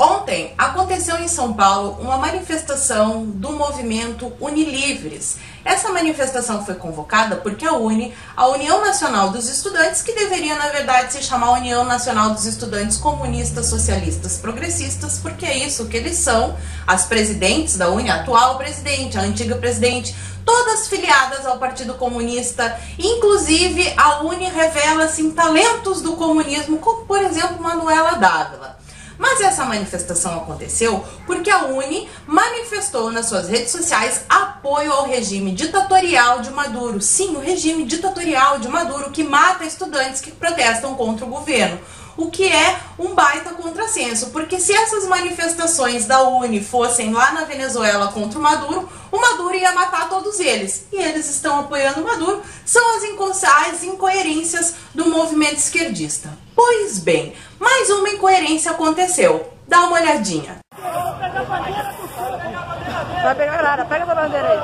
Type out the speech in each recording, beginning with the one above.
Ontem aconteceu em São Paulo uma manifestação do movimento Unilivres. Essa manifestação foi convocada porque a UNE, a União Nacional dos Estudantes, que deveria na verdade se chamar União Nacional dos Estudantes Comunistas, Socialistas, Progressistas, porque é isso que eles são, as presidentes da UNE, a atual presidente, a antiga presidente, todas filiadas ao Partido Comunista. Inclusive, a UNE revela assim, talentos do comunismo, como por exemplo Manuela Dávila. Mas essa manifestação aconteceu porque a UNE manifestou nas suas redes sociais apoio ao regime ditatorial de Maduro. Sim, o regime ditatorial de Maduro que mata estudantes que protestam contra o governo o que é um baita contrassenso, porque se essas manifestações da UNE fossem lá na Venezuela contra o Maduro, o Maduro ia matar todos eles. E eles estão apoiando o Maduro, são as, as incoerências do movimento esquerdista. Pois bem, mais uma incoerência aconteceu. Dá uma olhadinha. Vai pegar nada, pega a bandeira aí.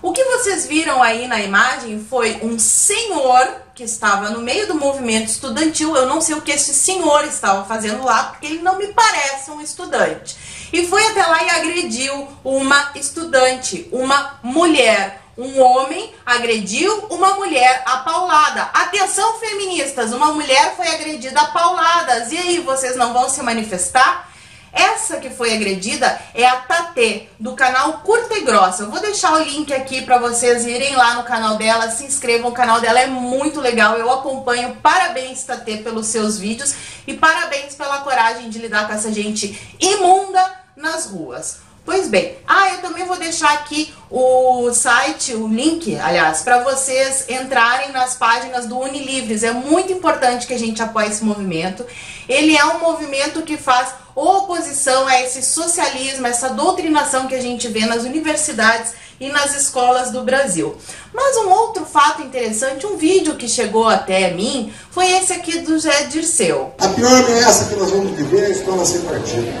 O que vocês viram aí na imagem foi um senhor que estava no meio do movimento estudantil. Eu não sei o que esse senhor estava fazendo lá, porque ele não me parece um estudante. E foi até lá e agrediu uma estudante, uma mulher. Um homem agrediu uma mulher a paulada. Atenção, feministas! Uma mulher foi agredida a pauladas. E aí, vocês não vão se manifestar? Essa que foi agredida é a Tatê, do canal Curta e Grossa. Eu vou deixar o link aqui para vocês irem lá no canal dela, se inscrevam, o canal dela é muito legal, eu acompanho. Parabéns, Tatê, pelos seus vídeos e parabéns pela coragem de lidar com essa gente imunda nas ruas. Pois bem, ah, eu também vou deixar aqui o site, o link, aliás, para vocês entrarem nas páginas do Unilivres. É muito importante que a gente apoie esse movimento. Ele é um movimento que faz oposição a esse socialismo, essa doutrinação que a gente vê nas universidades e nas escolas do Brasil. Mas um outro fato interessante, um vídeo que chegou até mim, foi esse aqui do Zé Dirceu. A pior ameaça que nós vamos viver é a escola sem partido.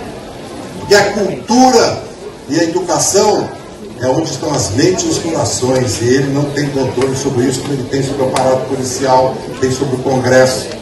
E a cultura e a educação é onde estão as mentes e os corações. E ele não tem controle sobre isso, como ele tem sobre o aparato policial, tem sobre o Congresso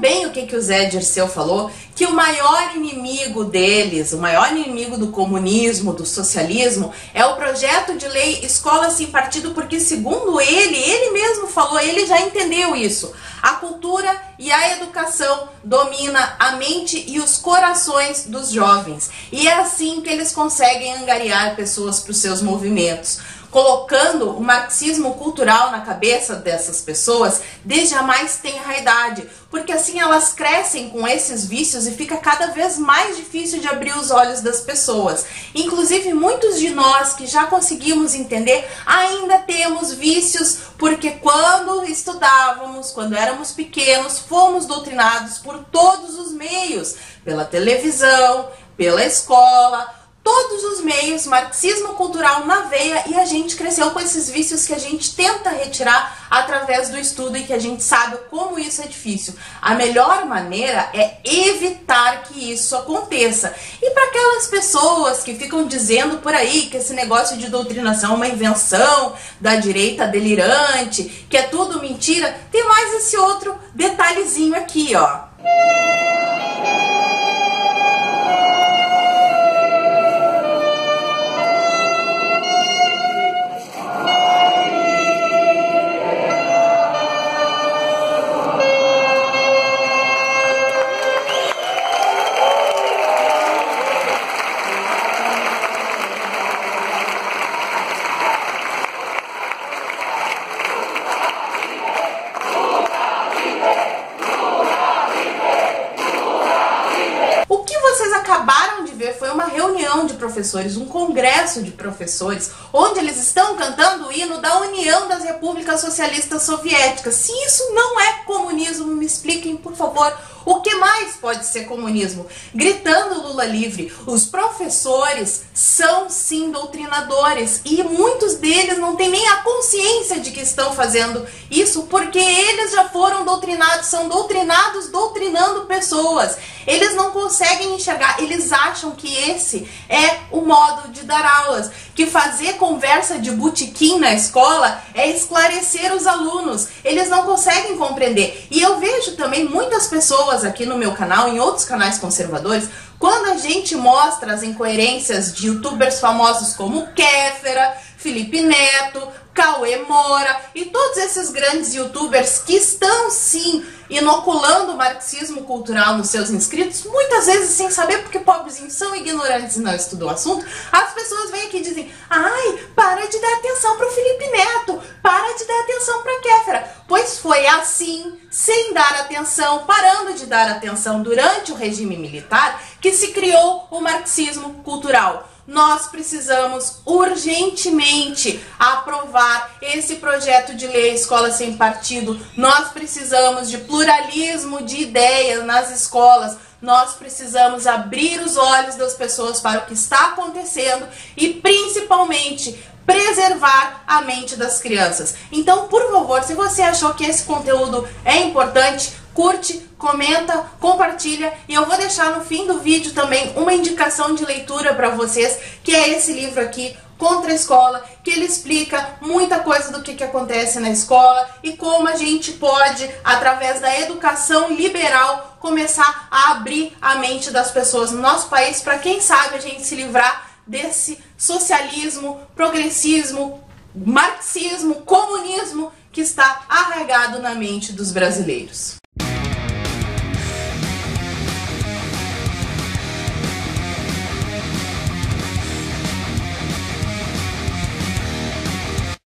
bem o que, que o Zé Dirceu falou, que o maior inimigo deles, o maior inimigo do comunismo, do socialismo, é o projeto de lei Escola Sem Partido, porque segundo ele, ele mesmo falou, ele já entendeu isso. A cultura e a educação domina a mente e os corações dos jovens. E é assim que eles conseguem angariar pessoas para os seus movimentos colocando o marxismo cultural na cabeça dessas pessoas desde a mais tenra idade, porque assim elas crescem com esses vícios e fica cada vez mais difícil de abrir os olhos das pessoas. Inclusive, muitos de nós que já conseguimos entender ainda temos vícios, porque quando estudávamos, quando éramos pequenos, fomos doutrinados por todos os meios pela televisão, pela escola todos os meios, marxismo cultural na veia e a gente cresceu com esses vícios que a gente tenta retirar através do estudo e que a gente sabe como isso é difícil. A melhor maneira é evitar que isso aconteça. E para aquelas pessoas que ficam dizendo por aí que esse negócio de doutrinação é uma invenção da direita delirante, que é tudo mentira, tem mais esse outro detalhezinho aqui, ó. Professores, um congresso de professores, onde eles estão cantando o hino da União das Repúblicas Socialistas Soviéticas. Se isso não é comunismo, me expliquem, por favor, o que mais pode ser comunismo? Gritando Lula livre. Os professores são sim doutrinadores e muitos deles não têm nem a consciência de que estão fazendo isso porque eles já foram doutrinados, são doutrinados doutrinando pessoas. Eles não conseguem enxergar, eles acham que esse é o modo de dar aulas, que fazer conversa de botequim na escola é esclarecer os alunos. Eles não conseguem compreender. E eu vejo também muitas pessoas aqui no meu canal, em outros canais conservadores, quando a gente mostra as incoerências de youtubers famosos como Kéfera, Felipe Neto, Cauê Moura e todos esses grandes youtubers que estão sim inoculando o marxismo cultural nos seus inscritos, muitas vezes sem saber porque pobrezinhos são ignorantes e não estudam o assunto, as pessoas vêm aqui e dizem, ai, para de dar atenção para o Felipe Neto, para de dar atenção para Kéfera. Pois foi assim, sem dar atenção, parando de dar atenção durante o regime militar, que se criou o marxismo cultural nós precisamos urgentemente aprovar esse projeto de lei Escola Sem Partido. Nós precisamos de pluralismo de ideias nas escolas. Nós precisamos abrir os olhos das pessoas para o que está acontecendo e principalmente preservar a mente das crianças. Então, por favor, se você achou que esse conteúdo é importante, curte, comenta, compartilha e eu vou deixar no fim do vídeo também uma indicação de leitura para vocês, que é esse livro aqui, Contra a Escola, que ele explica muita coisa do que, que acontece na escola e como a gente pode, através da educação liberal, começar a abrir a mente das pessoas no nosso país para quem sabe a gente se livrar desse socialismo, progressismo, marxismo, comunismo que está arraigado na mente dos brasileiros.